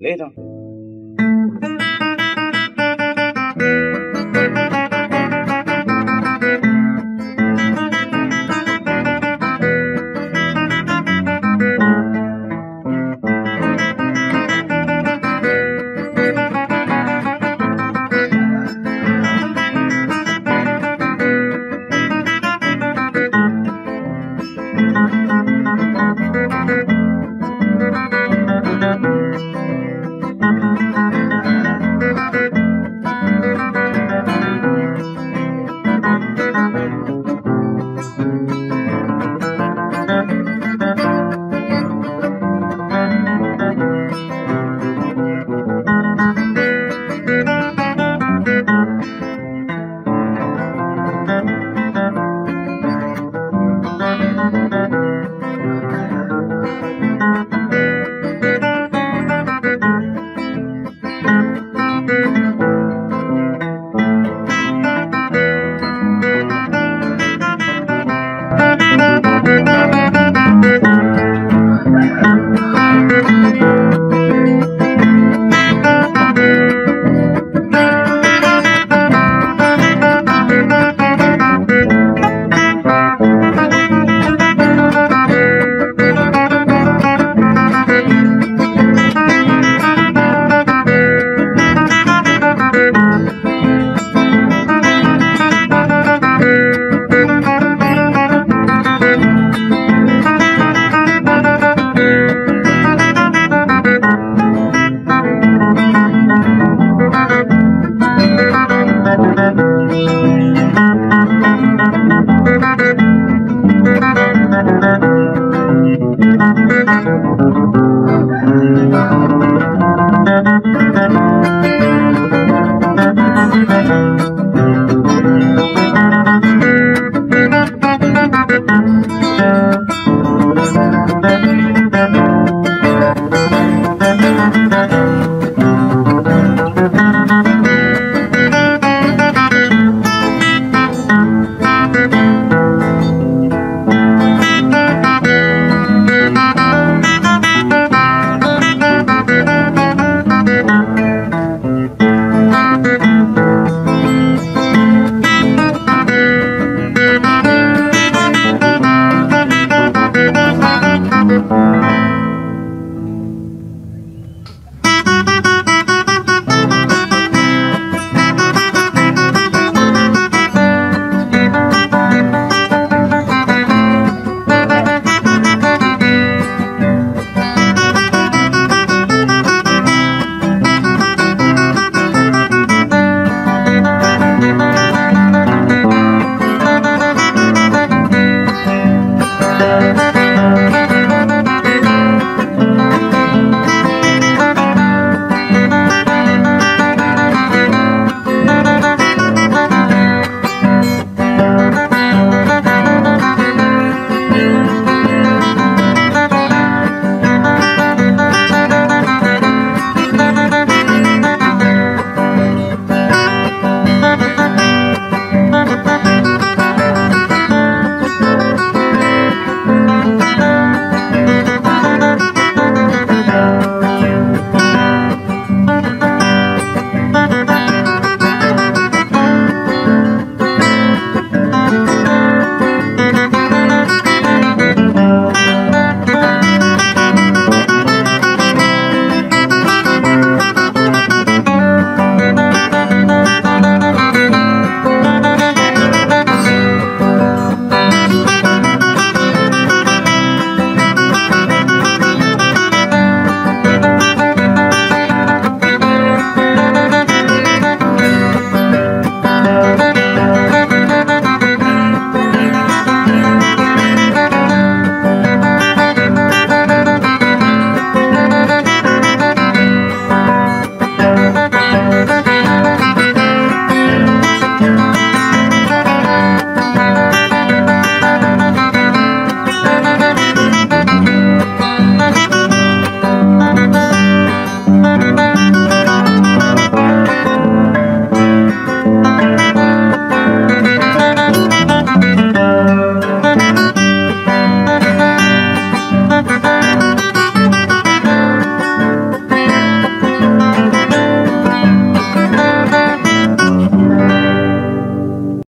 Later. Thank you.